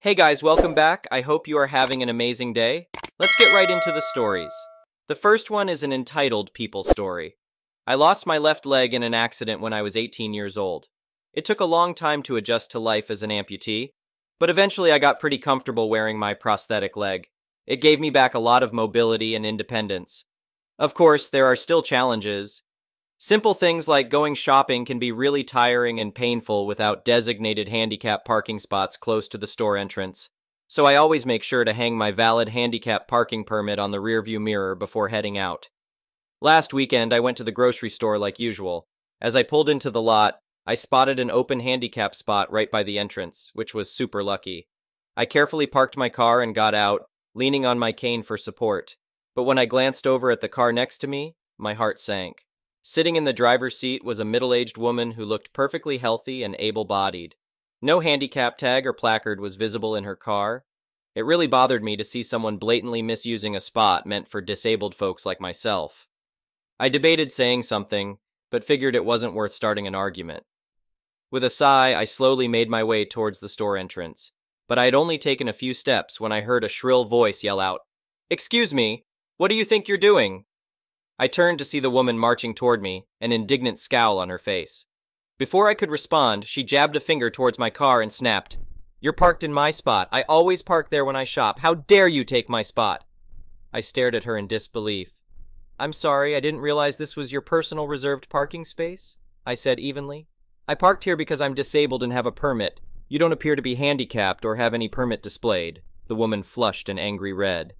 Hey guys, welcome back. I hope you are having an amazing day. Let's get right into the stories. The first one is an entitled people story. I lost my left leg in an accident when I was 18 years old. It took a long time to adjust to life as an amputee, but eventually I got pretty comfortable wearing my prosthetic leg. It gave me back a lot of mobility and independence. Of course, there are still challenges. Simple things like going shopping can be really tiring and painful without designated handicap parking spots close to the store entrance, so I always make sure to hang my valid handicap parking permit on the rearview mirror before heading out. Last weekend, I went to the grocery store like usual. As I pulled into the lot, I spotted an open handicap spot right by the entrance, which was super lucky. I carefully parked my car and got out, leaning on my cane for support. But when I glanced over at the car next to me, my heart sank. Sitting in the driver's seat was a middle aged woman who looked perfectly healthy and able bodied. No handicap tag or placard was visible in her car. It really bothered me to see someone blatantly misusing a spot meant for disabled folks like myself. I debated saying something, but figured it wasn't worth starting an argument. With a sigh, I slowly made my way towards the store entrance, but I had only taken a few steps when I heard a shrill voice yell out, Excuse me, what do you think you're doing? I turned to see the woman marching toward me, an indignant scowl on her face. Before I could respond, she jabbed a finger towards my car and snapped, You're parked in my spot. I always park there when I shop. How dare you take my spot? I stared at her in disbelief. I'm sorry, I didn't realize this was your personal reserved parking space, I said evenly. I parked here because I'm disabled and have a permit. You don't appear to be handicapped or have any permit displayed. The woman flushed an angry red.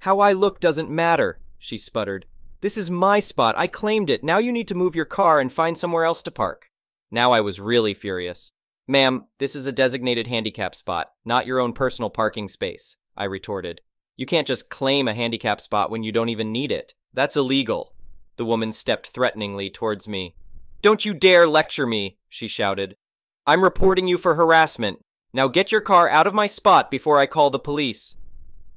How I look doesn't matter, she sputtered. This is my spot. I claimed it. Now you need to move your car and find somewhere else to park. Now I was really furious. Ma'am, this is a designated handicap spot, not your own personal parking space, I retorted. You can't just claim a handicap spot when you don't even need it. That's illegal. The woman stepped threateningly towards me. Don't you dare lecture me, she shouted. I'm reporting you for harassment. Now get your car out of my spot before I call the police.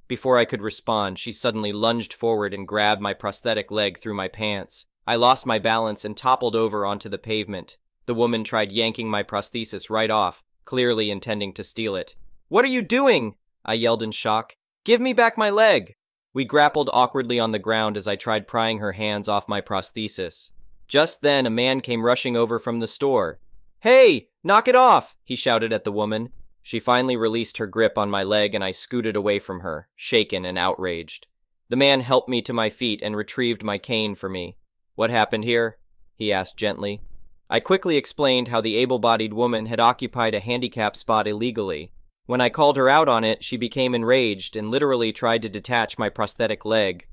Before I could respond, she suddenly lunged forward and grabbed my prosthetic leg through my pants. I lost my balance and toppled over onto the pavement. The woman tried yanking my prosthesis right off, clearly intending to steal it. What are you doing? I yelled in shock. Give me back my leg! We grappled awkwardly on the ground as I tried prying her hands off my prosthesis. Just then, a man came rushing over from the store. Hey, knock it off! he shouted at the woman. She finally released her grip on my leg and I scooted away from her, shaken and outraged. The man helped me to my feet and retrieved my cane for me. What happened here? he asked gently. I quickly explained how the able bodied woman had occupied a handicap spot illegally. When I called her out on it, she became enraged and literally tried to detach my prosthetic leg.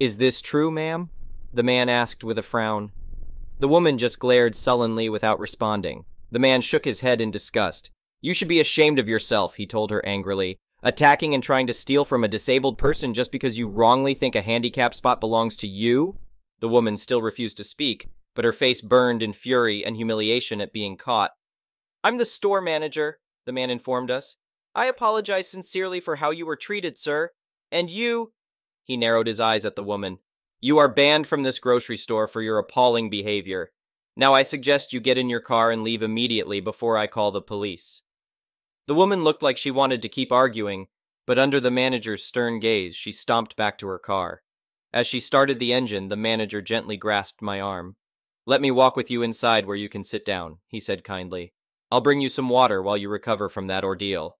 Is this true, ma'am? The man asked with a frown. The woman just glared sullenly without responding. The man shook his head in disgust. You should be ashamed of yourself, he told her angrily. Attacking and trying to steal from a disabled person just because you wrongly think a handicap spot belongs to you? The woman still refused to speak, but her face burned in fury and humiliation at being caught. I'm the store manager, the man informed us. I apologize sincerely for how you were treated, sir. And you. He narrowed his eyes at the woman. You are banned from this grocery store for your appalling behavior. Now I suggest you get in your car and leave immediately before I call the police. The woman looked like she wanted to keep arguing, but under the manager's stern gaze, she stomped back to her car. As she started the engine, the manager gently grasped my arm. Let me walk with you inside where you can sit down, he said kindly. I'll bring you some water while you recover from that ordeal.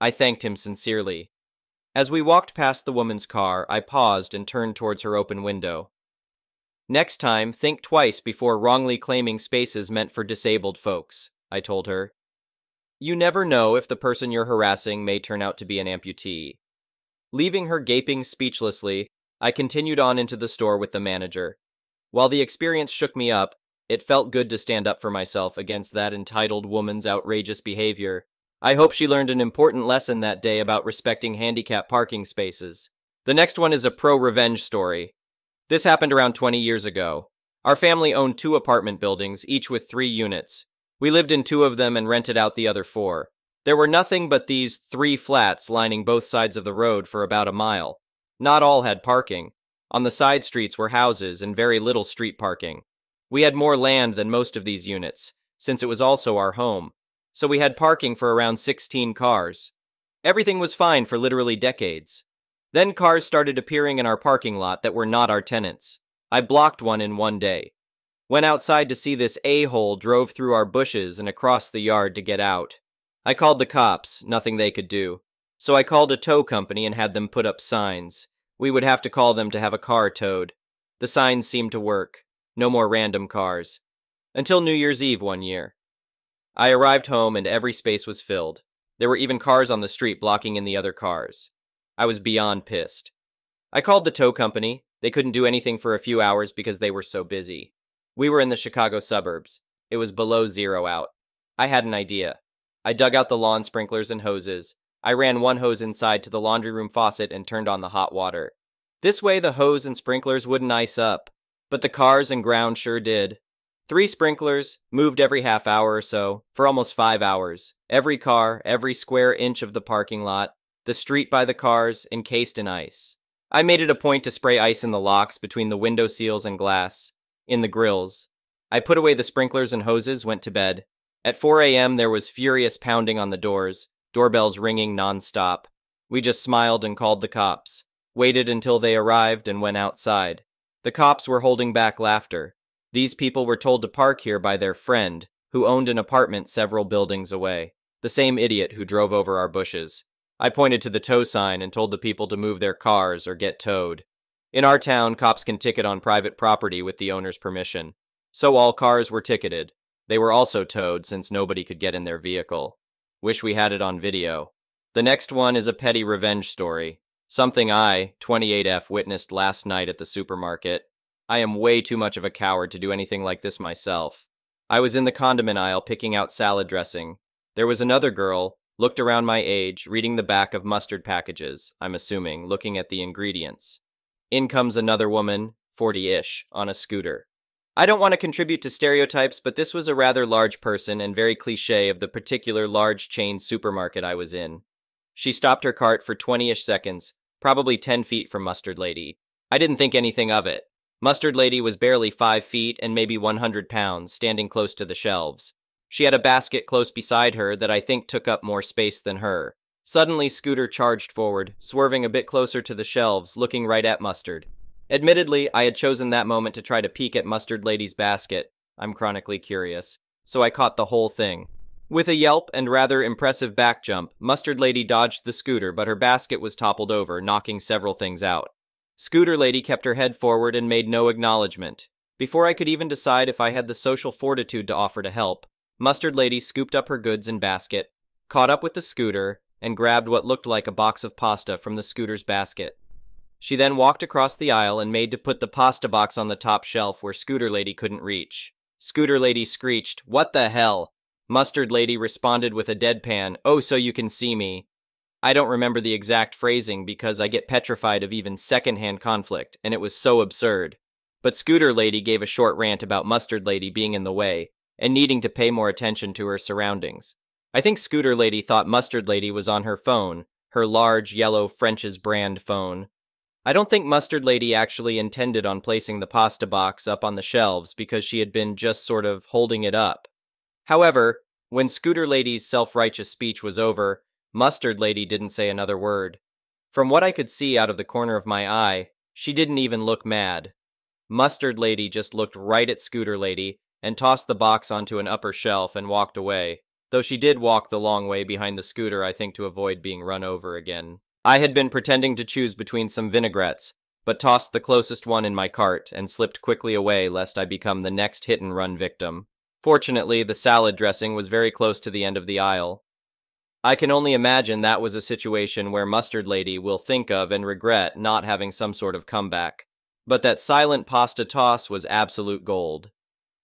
I thanked him sincerely. As we walked past the woman's car, I paused and turned towards her open window. Next time, think twice before wrongly claiming spaces meant for disabled folks, I told her. You never know if the person you're harassing may turn out to be an amputee. Leaving her gaping speechlessly, I continued on into the store with the manager. While the experience shook me up, it felt good to stand up for myself against that entitled woman's outrageous behavior. I hope she learned an important lesson that day about respecting handicap parking spaces. The next one is a pro revenge story. This happened around 20 years ago. Our family owned two apartment buildings, each with three units. We lived in two of them and rented out the other four. There were nothing but these three flats lining both sides of the road for about a mile. Not all had parking. On the side streets were houses and very little street parking. We had more land than most of these units, since it was also our home. So we had parking for around 16 cars. Everything was fine for literally decades. Then cars started appearing in our parking lot that were not our tenants. I blocked one in one day. Went outside to see this a hole drove through our bushes and across the yard to get out. I called the cops, nothing they could do. So I called a tow company and had them put up signs. We would have to call them to have a car towed. The signs seemed to work. No more random cars. Until New Year's Eve one year. I arrived home and every space was filled. There were even cars on the street blocking in the other cars. I was beyond pissed. I called the tow company. They couldn't do anything for a few hours because they were so busy. We were in the Chicago suburbs. It was below zero out. I had an idea. I dug out the lawn sprinklers and hoses. I ran one hose inside to the laundry room faucet and turned on the hot water. This way, the hose and sprinklers wouldn't ice up, but the cars and ground sure did. Three sprinklers, moved every half hour or so, for almost five hours. Every car, every square inch of the parking lot, the street by the cars encased in ice. I made it a point to spray ice in the locks between the window seals and glass, in the grills. I put away the sprinklers and hoses, went to bed. At 4 a.m., there was furious pounding on the doors, doorbells ringing nonstop. We just smiled and called the cops, waited until they arrived, and went outside. The cops were holding back laughter. These people were told to park here by their friend, who owned an apartment several buildings away, the same idiot who drove over our bushes. I pointed to the tow sign and told the people to move their cars or get towed. In our town, cops can ticket on private property with the owner's permission. So all cars were ticketed. They were also towed since nobody could get in their vehicle. Wish we had it on video. The next one is a petty revenge story. Something I, 28F, witnessed last night at the supermarket. I am way too much of a coward to do anything like this myself. I was in the condiment aisle picking out salad dressing. There was another girl, looked around my age, reading the back of mustard packages, I'm assuming, looking at the ingredients. In comes another woman, 40 ish, on a scooter. I don't want to contribute to stereotypes, but this was a rather large person and very cliche of the particular large chain supermarket I was in. She stopped her cart for 20 ish seconds, probably 10 feet from Mustard Lady. I didn't think anything of it. Mustard Lady was barely 5 feet and maybe 100 pounds, standing close to the shelves. She had a basket close beside her that I think took up more space than her. Suddenly, Scooter charged forward, swerving a bit closer to the shelves, looking right at Mustard. Admittedly, I had chosen that moment to try to peek at Mustard Lady's basket. I'm chronically curious. So I caught the whole thing. With a yelp and rather impressive back jump, Mustard Lady dodged the scooter, but her basket was toppled over, knocking several things out. Scooter Lady kept her head forward and made no acknowledgement. Before I could even decide if I had the social fortitude to offer to help, Mustard Lady scooped up her goods and basket, caught up with the scooter, and grabbed what looked like a box of pasta from the scooter's basket. She then walked across the aisle and made to put the pasta box on the top shelf where Scooter Lady couldn't reach. Scooter Lady screeched, What the hell? Mustard Lady responded with a deadpan, Oh, so you can see me. I don't remember the exact phrasing because I get petrified of even secondhand conflict, and it was so absurd. But Scooter Lady gave a short rant about Mustard Lady being in the way, and needing to pay more attention to her surroundings. I think Scooter Lady thought Mustard Lady was on her phone, her large yellow French's brand phone. I don't think Mustard Lady actually intended on placing the pasta box up on the shelves because she had been just sort of holding it up. However, when Scooter Lady's self righteous speech was over, Mustard Lady didn't say another word. From what I could see out of the corner of my eye, she didn't even look mad. Mustard Lady just looked right at Scooter Lady and tossed the box onto an upper shelf and walked away, though she did walk the long way behind the scooter, I think, to avoid being run over again. I had been pretending to choose between some vinaigrettes, but tossed the closest one in my cart and slipped quickly away lest I become the next hit and run victim. Fortunately, the salad dressing was very close to the end of the aisle. I can only imagine that was a situation where Mustard Lady will think of and regret not having some sort of comeback. But that silent pasta toss was absolute gold.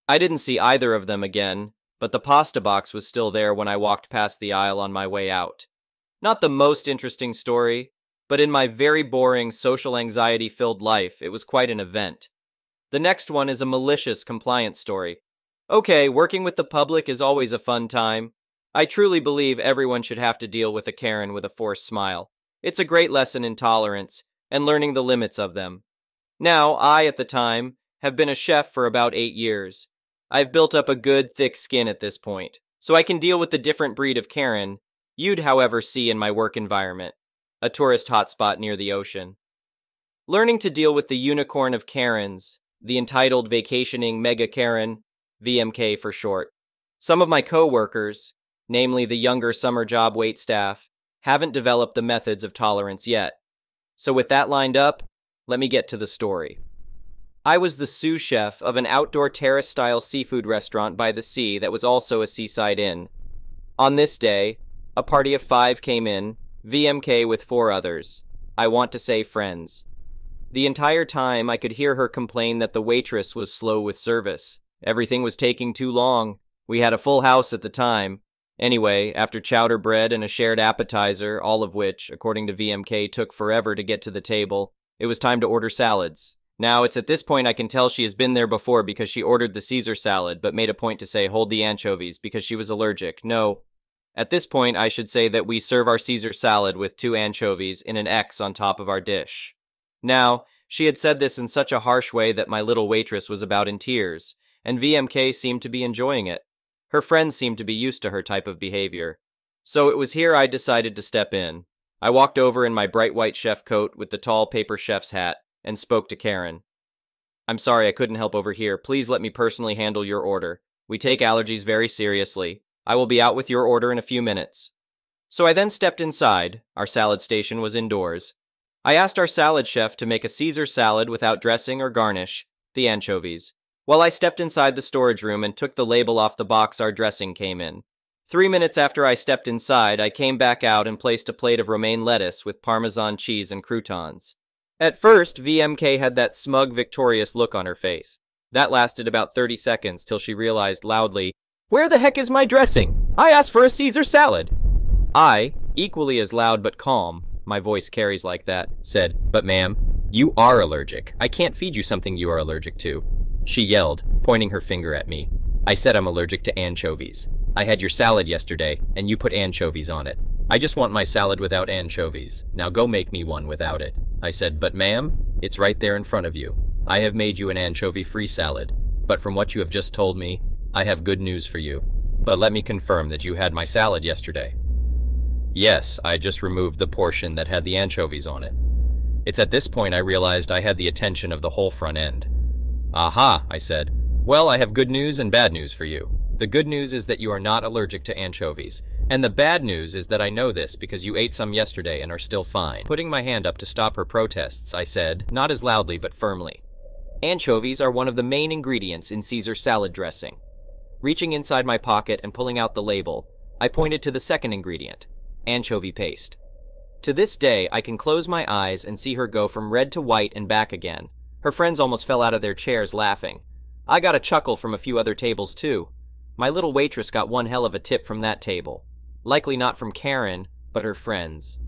I didn't see either of them again, but the pasta box was still there when I walked past the aisle on my way out. Not the most interesting story, but in my very boring, social anxiety filled life, it was quite an event. The next one is a malicious compliance story. Okay, working with the public is always a fun time. I truly believe everyone should have to deal with a Karen with a forced smile. It's a great lesson in tolerance and learning the limits of them. Now, I, at the time, have been a chef for about eight years, I've built up a good, thick skin at this point, so I can deal with the different breed of Karen. you'd, however, see in my work environment, a tourist hotspot near the ocean. Learning to deal with the unicorn of Karens, the entitled vacationing mega Karen, VMK for short. Some of my co-workers, namely the younger summer job wait staff, haven't developed the methods of tolerance yet. So with that lined up, let me get to the story. I was the sous chef of an outdoor terrace style seafood restaurant by the sea that was also a seaside inn. On this day, a party of five came in, VMK with four others. I want to say friends. The entire time I could hear her complain that the waitress was slow with service. Everything was taking too long. We had a full house at the time. Anyway, after chowder bread and a shared appetizer, all of which, according to VMK, took forever to get to the table, it was time to order salads. Now, it's at this point I can tell she has been there before because she ordered the Caesar salad, but made a point to say, hold the anchovies, because she was allergic. No. At this point, I should say that we serve our Caesar salad with two anchovies in an X on top of our dish. Now, she had said this in such a harsh way that my little waitress was about in tears, and VMK seemed to be enjoying it. Her friends seemed to be used to her type of behavior. So it was here I decided to step in. I walked over in my bright white chef coat with the tall paper chef's hat and spoke to Karen. I'm sorry I couldn't help over here. Please let me personally handle your order. We take allergies very seriously. I will be out with your order in a few minutes. So I then stepped inside. Our salad station was indoors. I asked our salad chef to make a Caesar salad without dressing or garnish, the anchovies, while I stepped inside the storage room and took the label off the box our dressing came in. Three minutes after I stepped inside, I came back out and placed a plate of romaine lettuce with parmesan cheese and croutons. At first, VMK had that smug, victorious look on her face. That lasted about 30 seconds till she realized loudly, Where the heck is my dressing? I asked for a Caesar salad. I, equally as loud but calm, my voice carries like that, said, But ma'am, you are allergic. I can't feed you something you are allergic to. She yelled, pointing her finger at me. I said I'm allergic to anchovies. I had your salad yesterday, and you put anchovies on it. I just want my salad without anchovies. Now go make me one without it. I said, but ma'am, it's right there in front of you. I have made you an anchovy-free salad. But from what you have just told me, I have good news for you. But let me confirm that you had my salad yesterday. Yes, I just removed the portion that had the anchovies on it. It's at this point I realized I had the attention of the whole front end. Aha, I said. Well, I have good news and bad news for you. The good news is that you are not allergic to anchovies, and the bad news is that I know this because you ate some yesterday and are still fine. Putting my hand up to stop her protests, I said, not as loudly but firmly. Anchovies are one of the main ingredients in Caesar salad dressing. Reaching inside my pocket and pulling out the label, I pointed to the second ingredient, anchovy paste. To this day, I can close my eyes and see her go from red to white and back again. Her friends almost fell out of their chairs laughing. I got a chuckle from a few other tables too. My little waitress got one hell of a tip from that table. Likely not from Karen, but her friends.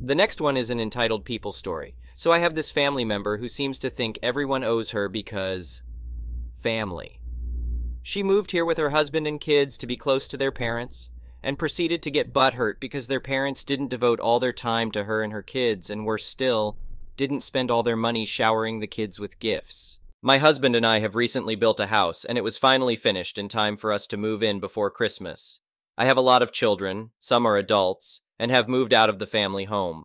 The next one is an entitled people story. So I have this family member who seems to think everyone owes her because. family. She moved here with her husband and kids to be close to their parents, and proceeded to get butthurt because their parents didn't devote all their time to her and her kids, and worse still, didn't spend all their money showering the kids with gifts. My husband and I have recently built a house, and it was finally finished in time for us to move in before Christmas. I have a lot of children, some are adults, and have moved out of the family home.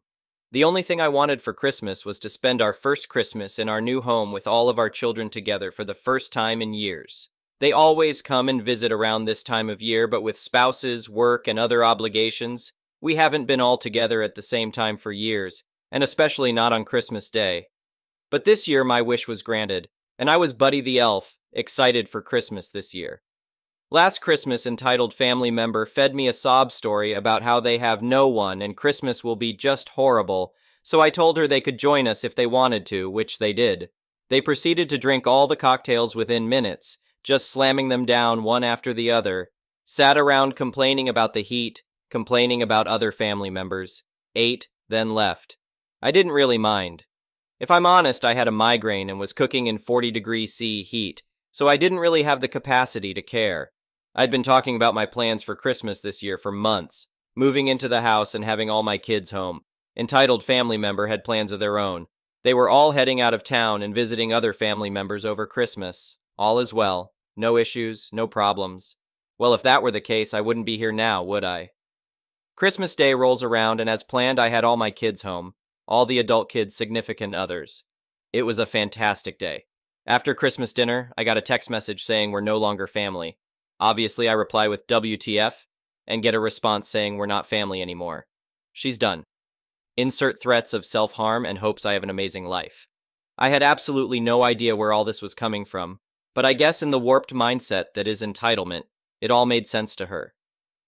The only thing I wanted for Christmas was to spend our first Christmas in our new home with all of our children together for the first time in years. They always come and visit around this time of year, but with spouses, work, and other obligations, we haven't been all together at the same time for years, and especially not on Christmas Day. But this year my wish was granted, and I was Buddy the Elf, excited for Christmas this year. Last Christmas, entitled Family Member fed me a sob story about how they have no one and Christmas will be just horrible, so I told her they could join us if they wanted to, which they did. They proceeded to drink all the cocktails within minutes, just slamming them down one after the other, sat around complaining about the heat, complaining about other family members, ate, then left. I didn't really mind. If I'm honest, I had a migraine and was cooking in 40 degree C heat, so I didn't really have the capacity to care. I'd been talking about my plans for Christmas this year for months, moving into the house and having all my kids home. Entitled family member had plans of their own. They were all heading out of town and visiting other family members over Christmas. All is well. No issues, no problems. Well, if that were the case, I wouldn't be here now, would I? Christmas Day rolls around, and as planned, I had all my kids home, all the adult kids' significant others. It was a fantastic day. After Christmas dinner, I got a text message saying we're no longer family. Obviously, I reply with WTF and get a response saying we're not family anymore. She's done. Insert threats of self harm and hopes I have an amazing life. I had absolutely no idea where all this was coming from, but I guess in the warped mindset that is entitlement, it all made sense to her.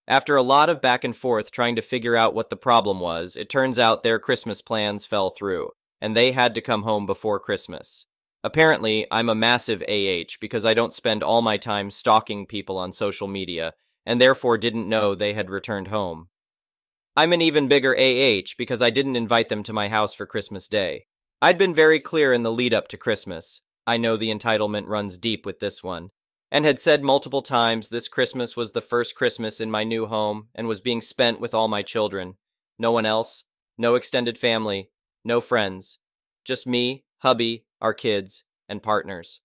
After a lot of back and forth trying to figure out what the problem was, it turns out their Christmas plans fell through, and they had to come home before Christmas. Apparently, I'm a massive AH because I don't spend all my time stalking people on social media, and therefore didn't know they had returned home. I'm an even bigger AH because I didn't invite them to my house for Christmas Day. I'd been very clear in the lead up to Christmas. I know the entitlement runs deep with this one and had said multiple times this Christmas was the first Christmas in my new home and was being spent with all my children. No one else, no extended family, no friends. Just me, hubby, our kids, and partners.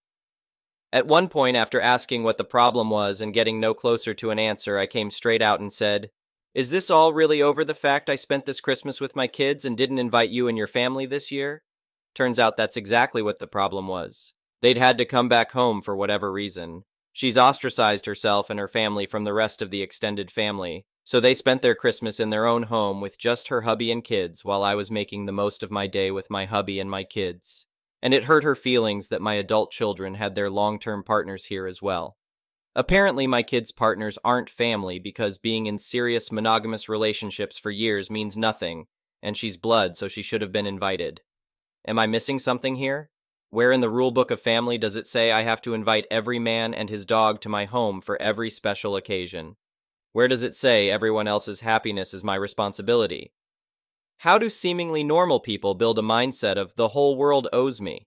At one point, after asking what the problem was and getting no closer to an answer, I came straight out and said, Is this all really over the fact I spent this Christmas with my kids and didn't invite you and your family this year? Turns out that's exactly what the problem was. They'd had to come back home for whatever reason. She's ostracized herself and her family from the rest of the extended family, so they spent their Christmas in their own home with just her hubby and kids while I was making the most of my day with my hubby and my kids. And it hurt her feelings that my adult children had their long term partners here as well. Apparently, my kids' partners aren't family because being in serious monogamous relationships for years means nothing, and she's blood, so she should have been invited. Am I missing something here? Where in the rule book of family does it say I have to invite every man and his dog to my home for every special occasion? Where does it say everyone else's happiness is my responsibility? How do seemingly normal people build a mindset of the whole world owes me?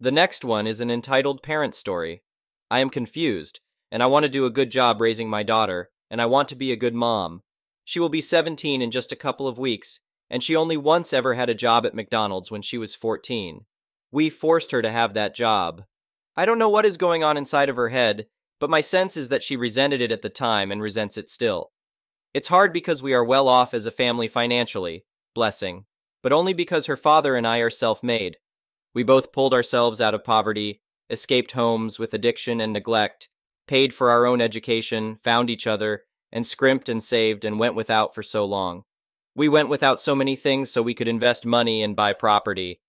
The next one is an entitled parent story. I am confused, and I want to do a good job raising my daughter, and I want to be a good mom. She will be 17 in just a couple of weeks, and she only once ever had a job at McDonald's when she was 14. We forced her to have that job. I don't know what is going on inside of her head, but my sense is that she resented it at the time and resents it still. It's hard because we are well off as a family financially, blessing, but only because her father and I are self made. We both pulled ourselves out of poverty, escaped homes with addiction and neglect, paid for our own education, found each other, and scrimped and saved and went without for so long. We went without so many things so we could invest money and buy property,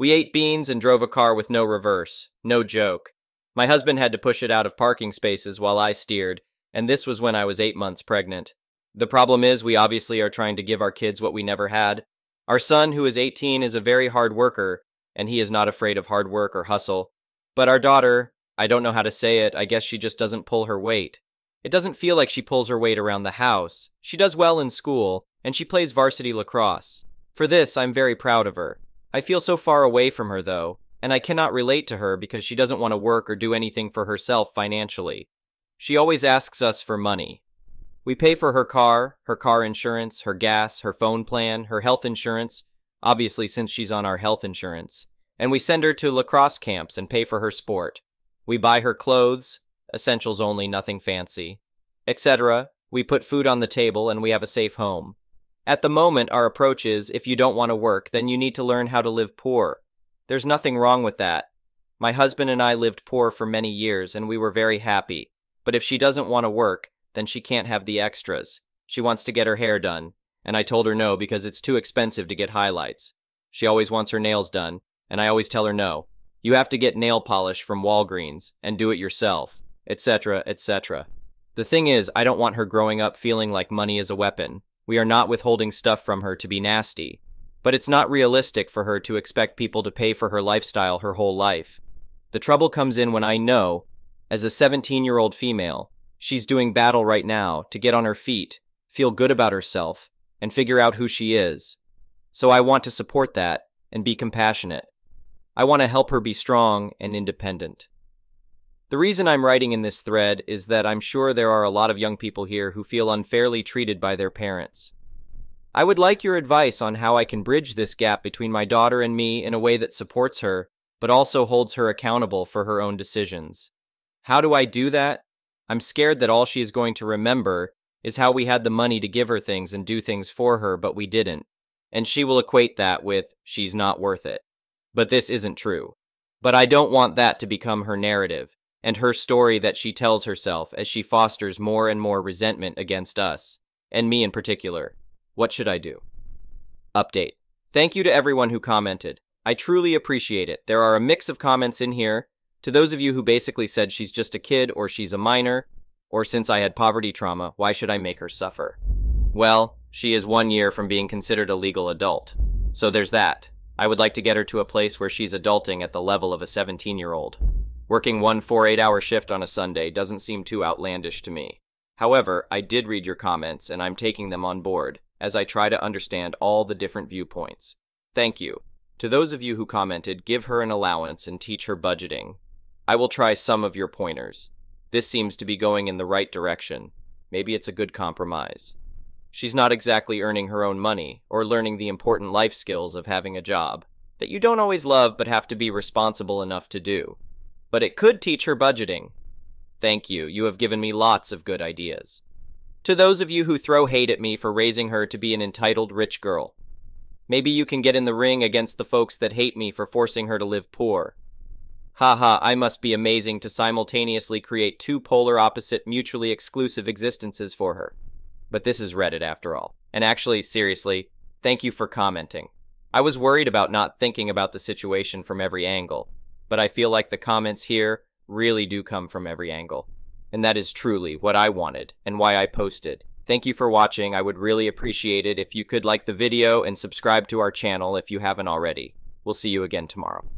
we ate beans and drove a car with no reverse. No joke. My husband had to push it out of parking spaces while I steered, and this was when I was eight months pregnant. The problem is, we obviously are trying to give our kids what we never had. Our son, who is 18, is a very hard worker, and he is not afraid of hard work or hustle. But our daughter, I don't know how to say it, I guess she just doesn't pull her weight. It doesn't feel like she pulls her weight around the house. She does well in school, and she plays varsity lacrosse. For this, I'm very proud of her. I feel so far away from her, though, and I cannot relate to her because she doesn't want to work or do anything for herself financially. She always asks us for money. We pay for her car, her car insurance, her gas, her phone plan, her health insurance, obviously since she's on our health insurance, and we send her to lacrosse camps and pay for her sport. We buy her clothes, essentials only, nothing fancy, etc. We put food on the table and we have a safe home. At the moment, our approach is if you don't want to work, then you need to learn how to live poor. There's nothing wrong with that. My husband and I lived poor for many years, and we were very happy. But if she doesn't want to work, then she can't have the extras. She wants to get her hair done, and I told her no because it's too expensive to get highlights. She always wants her nails done, and I always tell her no. You have to get nail polish from Walgreens and do it yourself, etc., etc. The thing is, I don't want her growing up feeling like money is a weapon. We are not withholding stuff from her to be nasty. But it's not realistic for her to expect people to pay for her lifestyle her whole life. The trouble comes in when I know, as a 17 year old female, she's doing battle right now to get on her feet, feel good about herself, and figure out who she is. So I want to support that and be compassionate. I want to help her be strong and independent. The reason I'm writing in this thread is that I'm sure there are a lot of young people here who feel unfairly treated by their parents. I would like your advice on how I can bridge this gap between my daughter and me in a way that supports her, but also holds her accountable for her own decisions. How do I do that? I'm scared that all she is going to remember is how we had the money to give her things and do things for her, but we didn't. And she will equate that with, she's not worth it. But this isn't true. But I don't want that to become her narrative, and her story that she tells herself as she fosters more and more resentment against us, and me in particular. What should I do? Update. Thank you to everyone who commented. I truly appreciate it. There are a mix of comments in here. To those of you who basically said she's just a kid or she's a minor, or since I had poverty trauma, why should I make her suffer? Well, she is one year from being considered a legal adult. So there's that. I would like to get her to a place where she's adulting at the level of a 17 year old. Working one 4 8 hour shift on a Sunday doesn't seem too outlandish to me. However, I did read your comments and I'm taking them on board as I try to understand all the different viewpoints. Thank you. To those of you who commented, give her an allowance and teach her budgeting. I will try some of your pointers. This seems to be going in the right direction. Maybe it's a good compromise. She's not exactly earning her own money or learning the important life skills of having a job that you don't always love but have to be responsible enough to do. But it could teach her budgeting. Thank you, you have given me lots of good ideas. To those of you who throw hate at me for raising her to be an entitled rich girl, maybe you can get in the ring against the folks that hate me for forcing her to live poor. Haha, ha, I must be amazing to simultaneously create two polar opposite, mutually exclusive existences for her. But this is Reddit after all. And actually, seriously, thank you for commenting. I was worried about not thinking about the situation from every angle, but I feel like the comments here really do come from every angle. And that is truly what I wanted and why I posted. Thank you for watching. I would really appreciate it if you could like the video and subscribe to our channel if you haven't already. We'll see you again tomorrow.